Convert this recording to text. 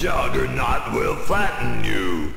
Juggernaut will flatten you.